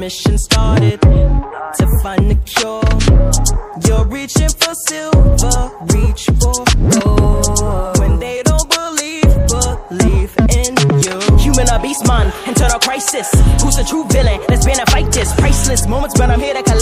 mission started to find the cure. You're reaching for silver, reach for gold. When they don't believe, believe in you. Human or beast man, internal crisis. Who's the true villain? Let's ban and fight this. Priceless moments But I'm here to collect.